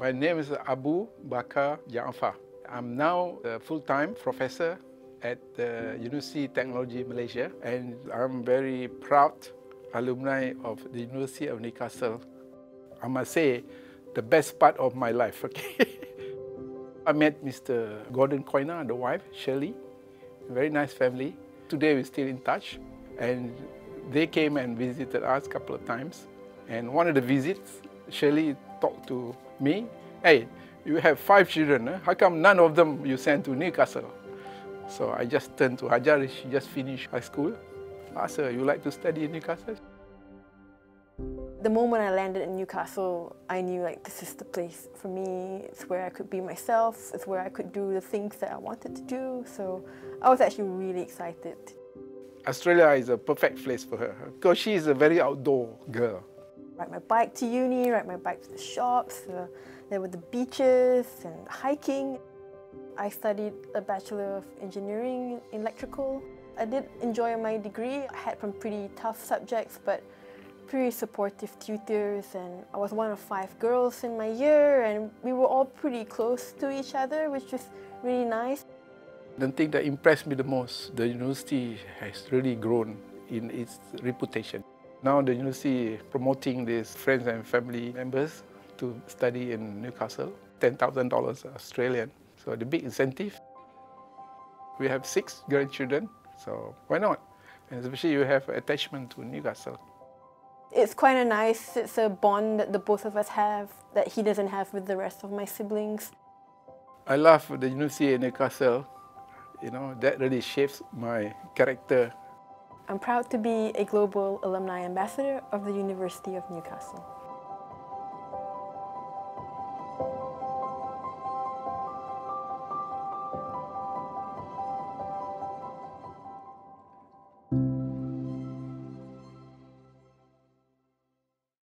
My name is Abu Bakar Jaafar. I'm now a full-time professor at the University of Technology Malaysia and I'm very proud alumni of the University of Newcastle. I must say, the best part of my life, okay? I met Mr. Gordon Koina, the wife, Shirley, very nice family. Today we're still in touch and they came and visited us a couple of times. And one of the visits, Shirley talked to me, hey, you have five children, huh? how come none of them you sent to Newcastle? So I just turned to Hajar, she just finished high school. I her, you like to study in Newcastle? The moment I landed in Newcastle, I knew like this is the place for me. It's where I could be myself. It's where I could do the things that I wanted to do. So I was actually really excited. Australia is a perfect place for her because she is a very outdoor girl. Ride my bike to uni, ride my bike to the shops. Uh, there were the beaches and hiking. I studied a Bachelor of Engineering in Electrical. I did enjoy my degree. I had some pretty tough subjects, but pretty supportive tutors and I was one of five girls in my year and we were all pretty close to each other, which was really nice. The thing that impressed me the most, the university has really grown in its reputation. Now the university is promoting these friends and family members to study in Newcastle, $10,000 Australian. So the big incentive. We have six grandchildren, so why not? And especially you have attachment to Newcastle. It's quite a nice, it's a bond that the both of us have that he doesn't have with the rest of my siblings. I love the University of Newcastle. You know, that really shapes my character. I'm proud to be a Global Alumni Ambassador of the University of Newcastle.